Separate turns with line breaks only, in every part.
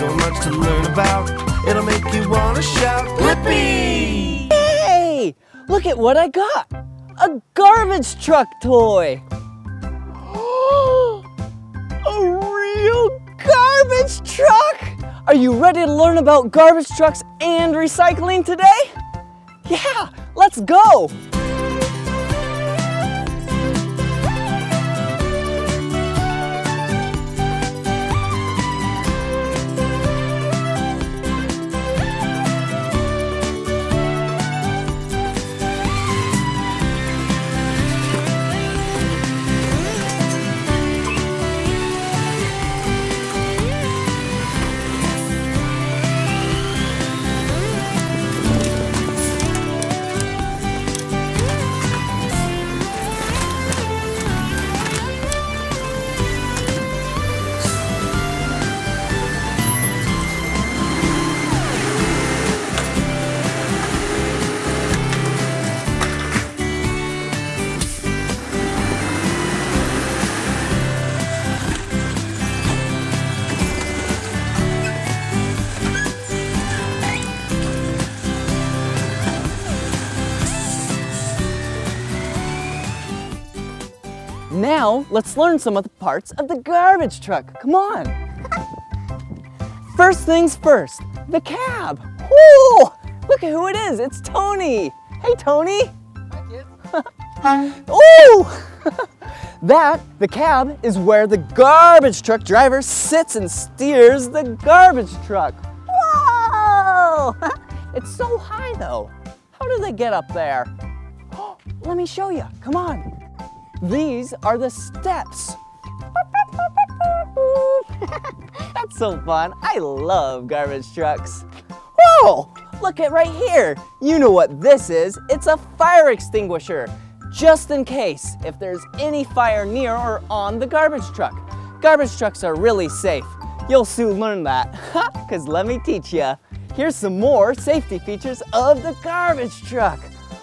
so much to learn about. It'll make you want to shout, Blippi!
Hey, look at what I got. A garbage truck toy. A real garbage truck? Are you ready to learn about garbage trucks and recycling today? Yeah, let's go. Now, let's learn some of the parts of the garbage truck. Come on. First things first, the cab. Woo! Look at who it is. It's Tony. Hey, Tony. Ooh! that, the cab, is where the garbage truck driver sits and steers the garbage truck. Whoa! it's so high though. How do they get up there? Let me show you. Come on. These are the steps. That's so fun. I love garbage trucks. Whoa! Look at right here. You know what this is. It's a fire extinguisher. Just in case if there's any fire near or on the garbage truck. Garbage trucks are really safe. You'll soon learn that. Because let me teach you. Here's some more safety features of the garbage truck.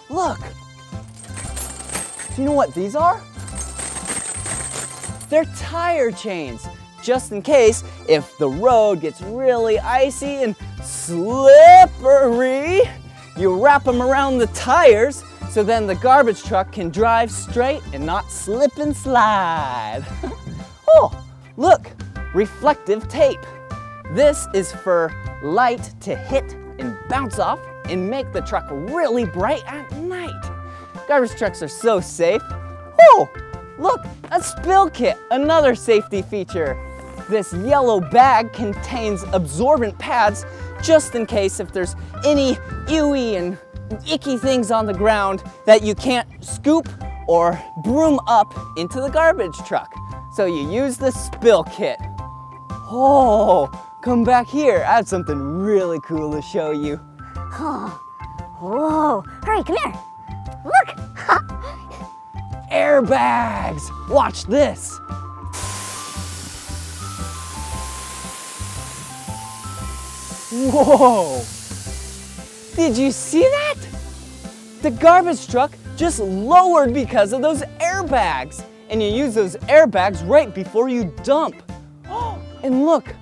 Look. Do you know what these are? They're tire chains, just in case if the road gets really icy and slippery, you wrap them around the tires so then the garbage truck can drive straight and not slip and slide. oh, look, reflective tape. This is for light to hit and bounce off and make the truck really bright at night. Garbage trucks are so safe. Oh, Look, a spill kit, another safety feature. This yellow bag contains absorbent pads just in case if there's any ewy and icky things on the ground that you can't scoop or broom up into the garbage truck. So you use the spill kit. Oh, come back here. I have something really cool to show you.
Oh, whoa, hurry, come here.
Airbags. Watch this. Whoa! Did you see that? The garbage truck just lowered because of those airbags. And you use those airbags right before you dump. And look,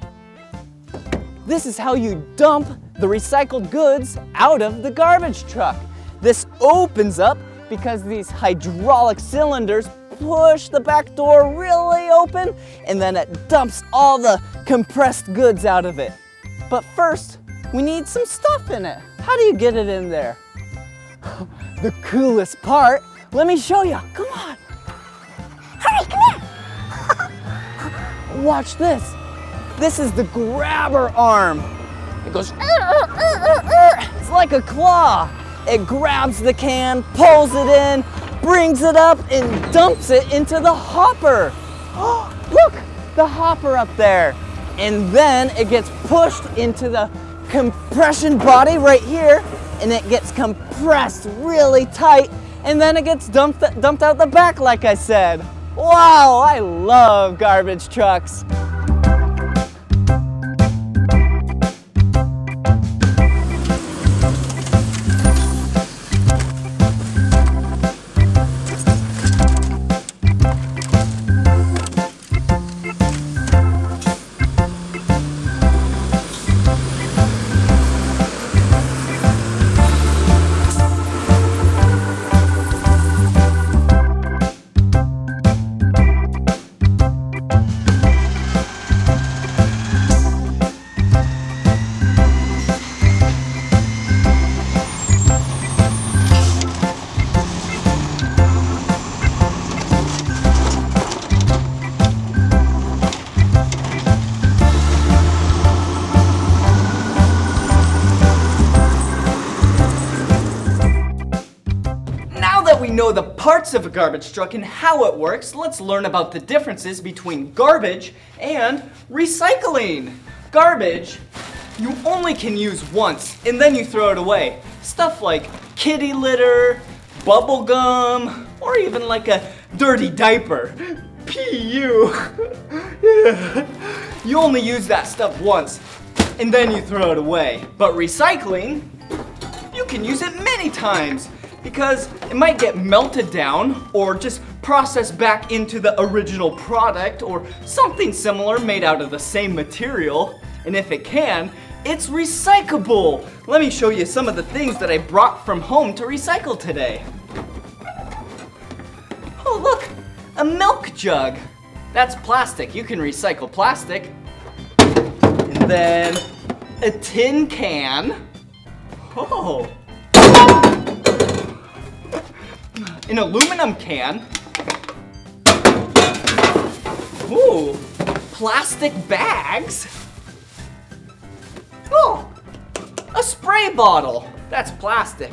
this is how you dump the recycled goods out of the garbage truck. This opens up because these hydraulic cylinders push the back door really open and then it dumps all the compressed goods out of it. But first, we need some stuff in it. How do you get it in there? the coolest part, let me show you, come on.
Hurry, come
here. Watch this. This is the grabber arm. It goes, it's like a claw. It grabs the can, pulls it in, brings it up, and dumps it into the hopper. Oh, look, the hopper up there. And then it gets pushed into the compression body right here, and it gets compressed really tight, and then it gets dumped, dumped out the back like I said. Wow, I love garbage trucks. Parts of a garbage truck and how it works, let's learn about the differences between garbage and recycling. Garbage, you only can use once and then you throw it away. Stuff like kitty litter, bubble gum, or even like a dirty diaper. PU. You only use that stuff once and then you throw it away. But recycling, you can use it many times because it might get melted down or just processed back into the original product or something similar made out of the same material. And if it can, it's recyclable. Let me show you some of the things that I brought from home to recycle today. Oh, look, a milk jug. That's plastic. You can recycle plastic. And then a tin can. Oh, an aluminum can. Ooh, plastic bags. Oh, a spray bottle. That's plastic.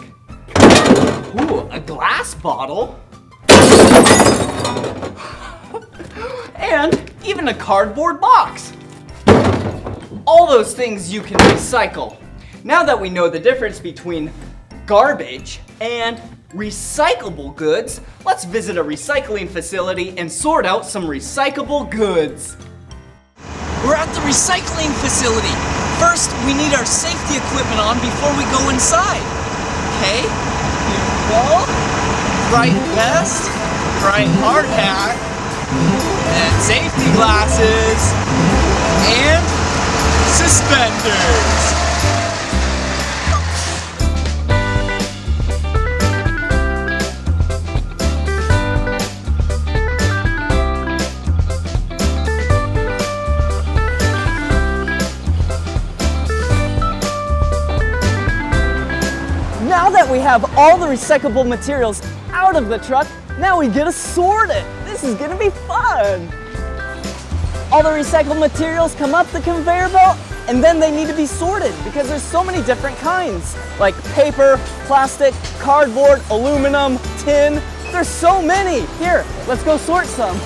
Ooh, a glass bottle. and even a cardboard box. All those things you can recycle. Now that we know the difference between garbage and recyclable goods, let's visit a recycling facility and sort out some recyclable goods. We're at the recycling facility. First, we need our safety equipment on before we go inside. Okay, here. Bright vest, bright hard hat, and safety glasses, and suspenders. Have all the recyclable materials out of the truck, now we get to sort it. This is gonna be fun. All the recycled materials come up the conveyor belt and then they need to be sorted because there's so many different kinds like paper, plastic, cardboard, aluminum, tin. There's so many. Here, let's go sort some.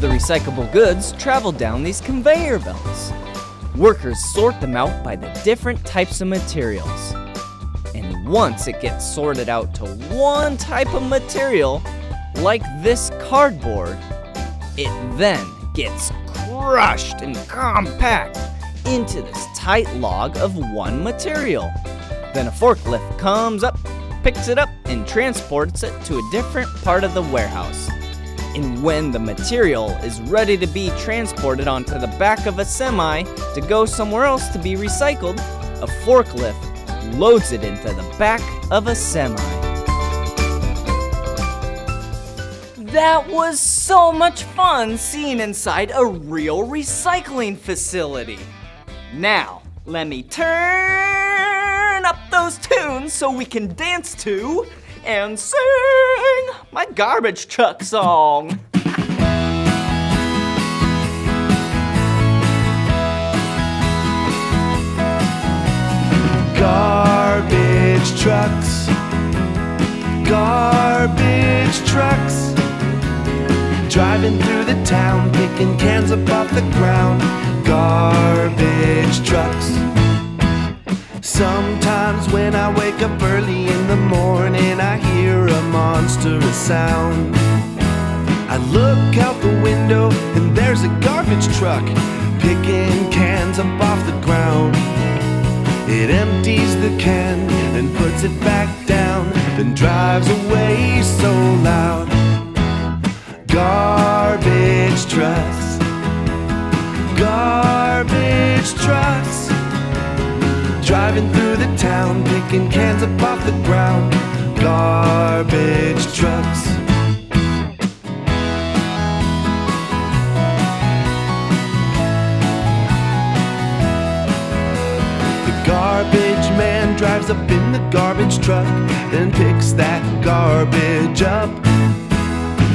The recyclable goods travel down these conveyor belts. Workers sort them out by the different types of materials. And once it gets sorted out to one type of material, like this cardboard, it then gets crushed and compact into this tight log of one material. Then a forklift comes up, picks it up, and transports it to a different part of the warehouse. And when the material is ready to be transported onto the back of a semi to go somewhere else to be recycled, a forklift loads it into the back of a semi. That was so much fun seeing inside a real recycling facility. Now, let me turn up those tunes so we can dance to and sing my garbage truck song.
Garbage trucks. Garbage trucks. Driving through the town, picking cans up off the ground. Garbage trucks. Sometimes when I wake up early in the morning, I hear a monstrous sound. I look out the window and there's a garbage truck picking cans up off the ground. It empties the can and puts it back down, then drives away so loud. Garbage trucks, garbage trucks, driving through the town, picking cans up off the ground. Garbage trucks. The garbage man drives up in the garbage truck. Then picks that garbage up.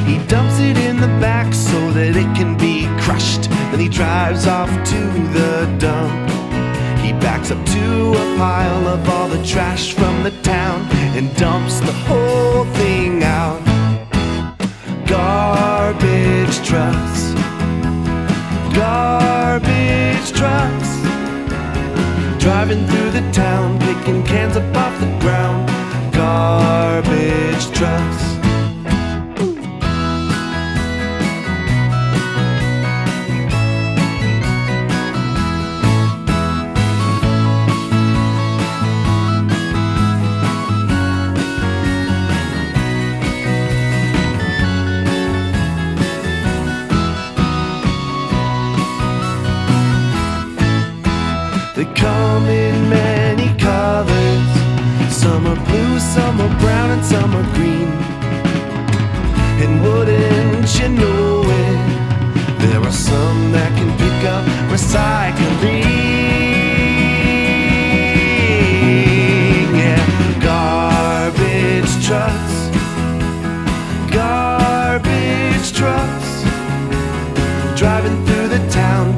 He dumps it in the back so that it can be crushed. Then he drives off to the dump. Backs up to a pile of all the trash from the town and dumps the whole thing out. Garbage trucks. Garbage trucks. Driving through the town, picking cans up off the ground. Garbage trucks.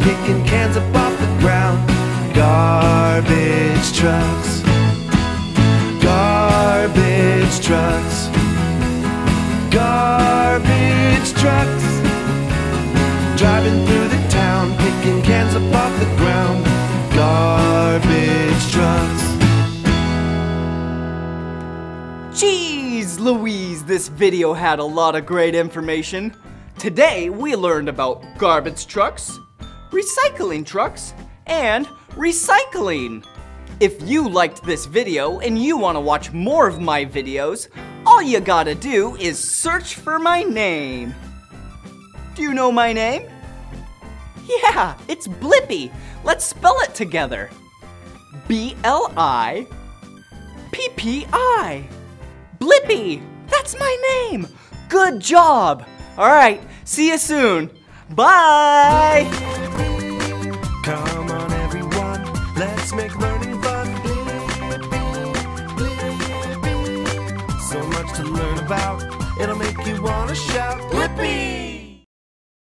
Picking cans up off the ground. Garbage trucks. Garbage trucks. Garbage trucks. Driving through the town, picking cans up off the ground. Garbage trucks.
Jeez Louise, this video had a lot of great information. Today we learned about garbage trucks, recycling trucks, and recycling. If you liked this video and you want to watch more of my videos, all you gotta do is search for my name. Do you know my name? Yeah, it's Blippi. Let's spell it together. B L I P P I. Blippi! That's my name! Good job! Alright, see you soon. Bye!
Let's make learning fun. Blippi, blippi. So much to learn about. It'll make you wanna shout, Blippi!